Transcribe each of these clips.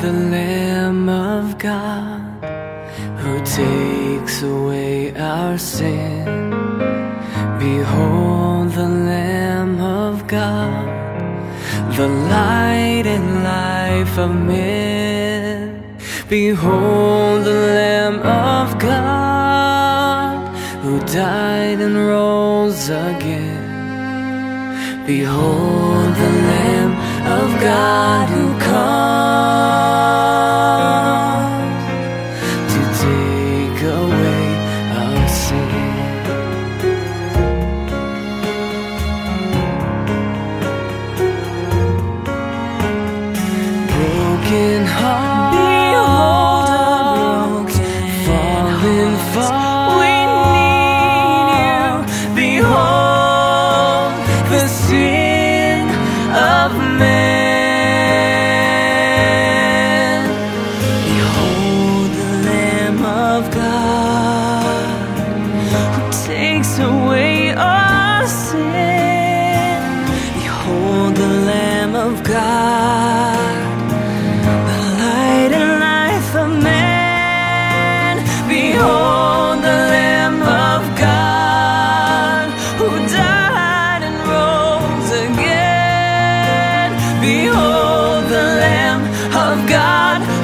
the Lamb of God who takes away our sin. Behold the Lamb of God, the light and life of men. Behold the Lamb of God who died and rose again. Behold the Lamb of God who comes. Fallen far. We need you. Behold the sin of man. Behold the Lamb of God who takes away our sin. Behold the Lamb of God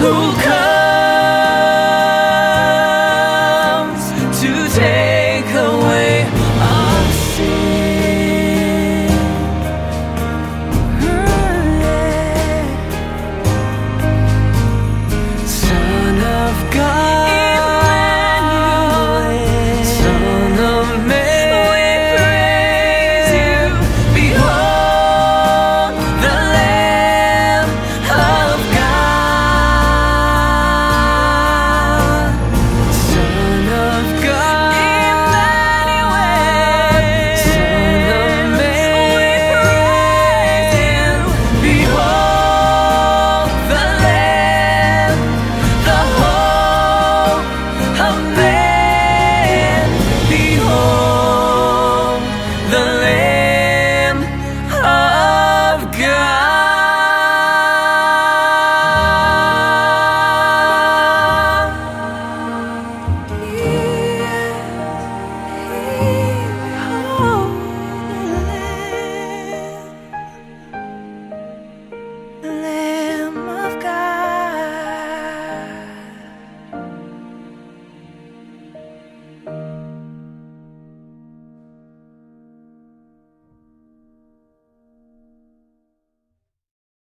who